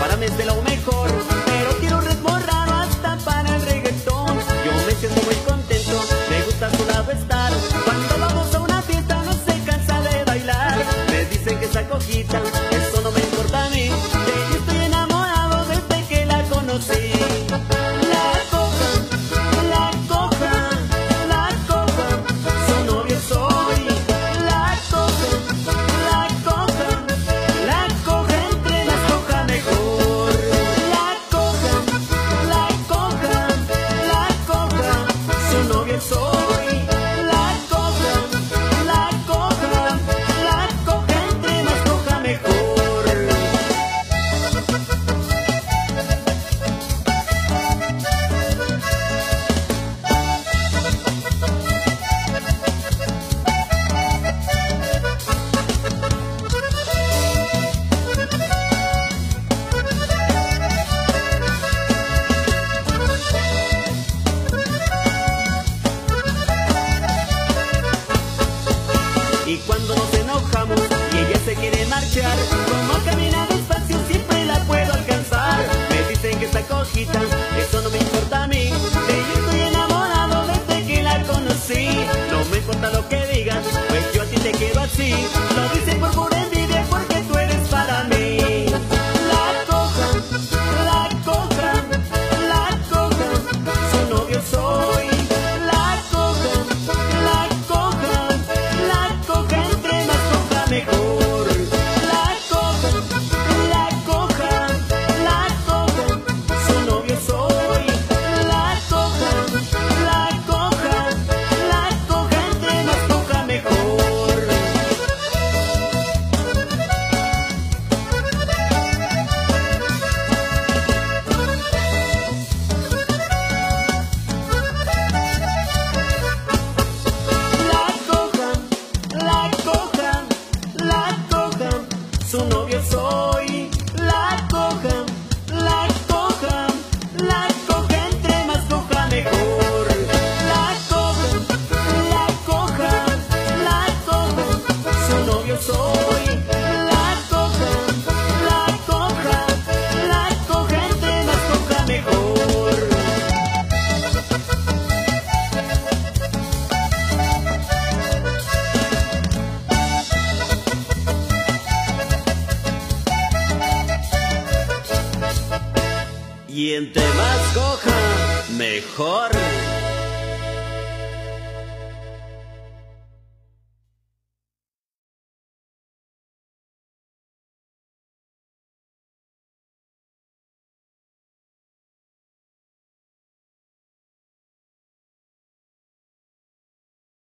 para mí es de lo mejor. chatter. Y entre más coja, mejor.